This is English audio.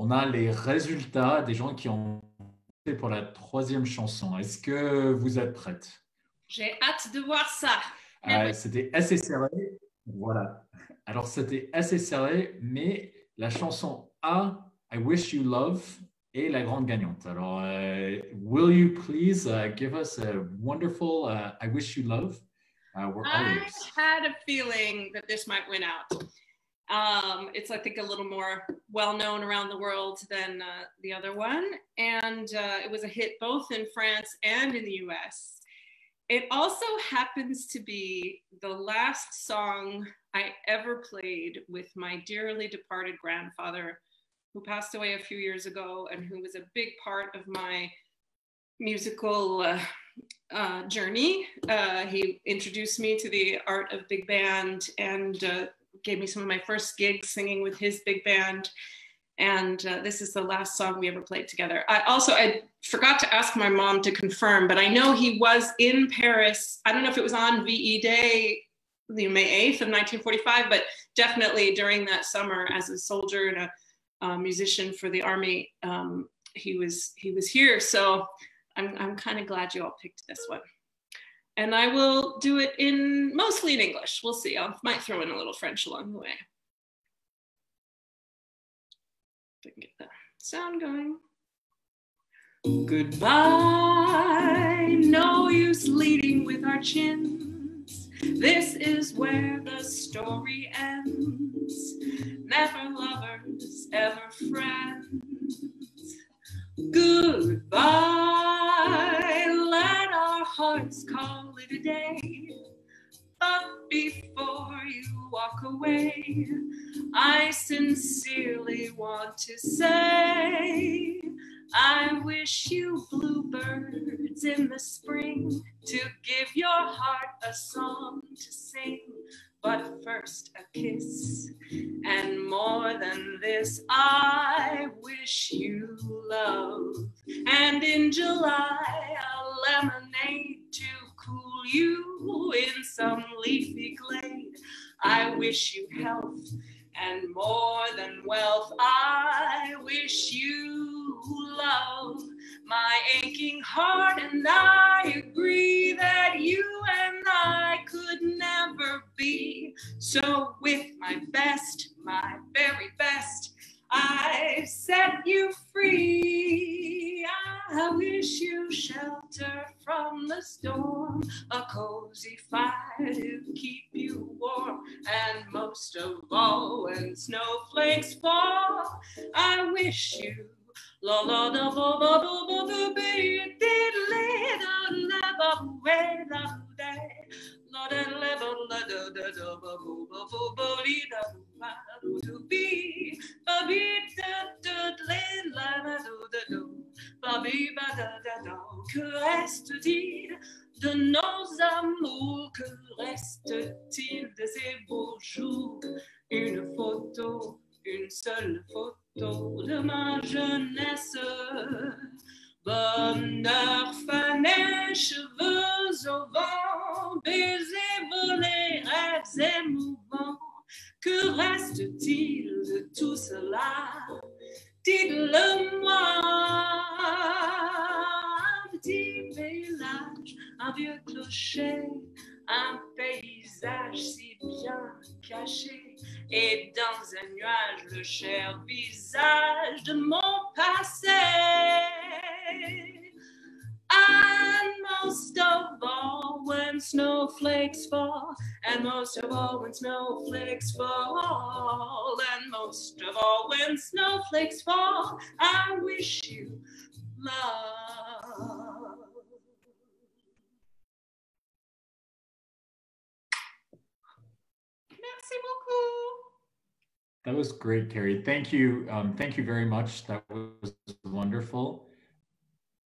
on a les résultats des gens qui ont voté pour la troisième chanson. Est-ce que vous êtes prête J'ai hâte de voir ça. Euh, c'était assez serré. Voilà. Alors, c'était assez serré, mais la chanson A, I Wish You Love, est la grande gagnante. Alors, euh, will you please uh, give us a wonderful uh, I Wish You Love? Uh, I had a feeling that this might win out. Um, it's, I think, a little more well known around the world than uh, the other one. And uh, it was a hit both in France and in the US. It also happens to be the last song I ever played with my dearly departed grandfather, who passed away a few years ago and who was a big part of my musical uh, uh, journey. Uh, he introduced me to the art of big band and uh, gave me some of my first gigs singing with his big band. And uh, this is the last song we ever played together. I also I forgot to ask my mom to confirm, but I know he was in Paris. I don't know if it was on VE Day, the May 8th of 1945, but definitely during that summer as a soldier and a, a musician for the army, um, he was he was here. So I'm I'm kind of glad you all picked this one and I will do it in mostly in English. We'll see. I might throw in a little French along the way. If I can get the sound going. Goodbye, no use leading with our chins. This is where the story ends. Never hearts call it a day. But before you walk away, I sincerely want to say, I wish you bluebirds in the spring to give your heart a song to sing but first a kiss. And more than this, I wish you love. And in July, a cool you in some leafy glade. I wish you health and more than wealth. I wish you love. My aching heart and I agree that you and I could never be. So, with my best, my very best, I set you free. I wish you shelter from the storm, a cozy fire to keep you warm, and most of all, when snowflakes fall, I wish you La la da ba ba ba ba ba be did le da la ba la ba la da da da ba ba ba que reste-t-il de nos amours? Que reste-t-il de ces beaux jours? Une photo une seule photo de ma jeunesse. Bonheur fané, cheveux au vent, baisers volés, rêves émouvants. Que reste-t-il de tout cela? Dites-le-moi. Un vieux clocher, un paysage si bien caché et dans un nuage le cher visage de mon passé. And most of all, when snowflakes fall, and most of all, when snowflakes fall, and most of all, when snowflakes fall, I wish you Merci beaucoup. That was great, Keri. Thank you. Um, thank you very much. That was wonderful.